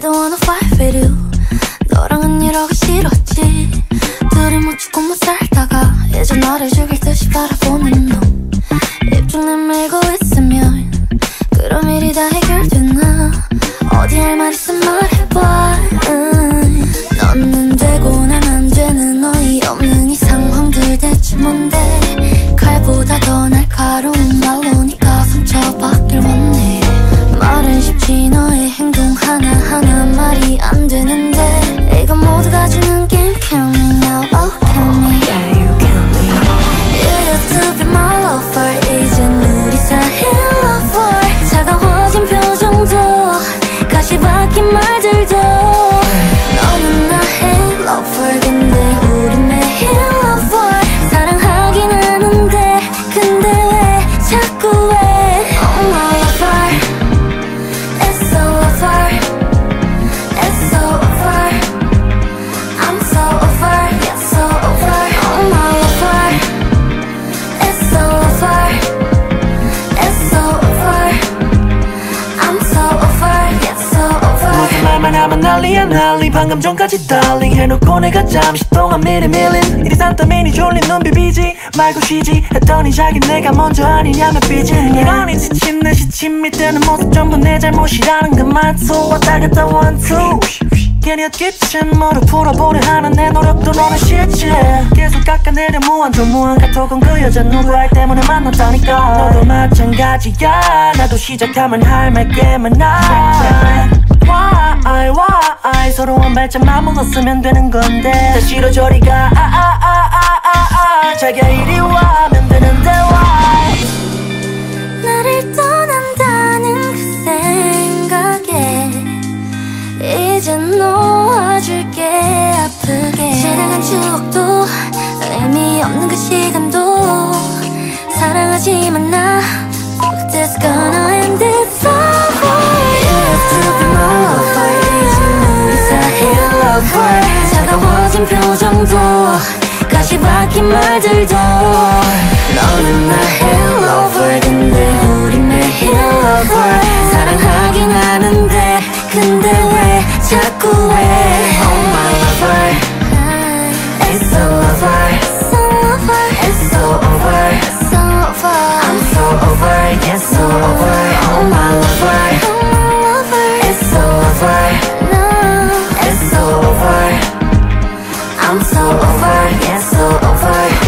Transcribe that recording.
don't wanna fight with you. 너랑은 이러기 싫었지. 둘이 못 죽고 못 살다가 이제 너를 죽일 듯이 바라보는 너. 입중에 밀고 있으면 그런 일이 다 해결되나? 어디 할 말 있으면 말해봐. 난리 방금 전까지 달링 해놓고 내가 잠시 동안 미리 밀린 이리 산더미니 졸린 눈 비비지 말고 쉬지. 했더니 자기 내가 먼저 아니냐며 삐지. 이러니 지친 듯이 침이 드는 모습 전부 내 잘못이라는 것만 소 왔다 갔다 원투 괜히 헛기침 무릎 풀어보려 하는 내 노력도 너는 싫지. 계속 깎아내려 무한 카톡은 그 여자 누구 할 때문에 만났다니까. 너도 마찬가지야. 나도 시작하면 할 말 꽤 많아 서로 한 발짝만 먹었으면 되는 건데. 다시로 저리 가. 아아아아 자기야 이리 와면 되는데 why? 나를 떠난다는 그 생각에 이제 놓아줄게. 아프게. 지나간 추억도 의미 없는 그 시간도 사랑하지만 나 표정도 가시 박힌 말들도 너는 나 hell lover 근데 우리 over, it's so over.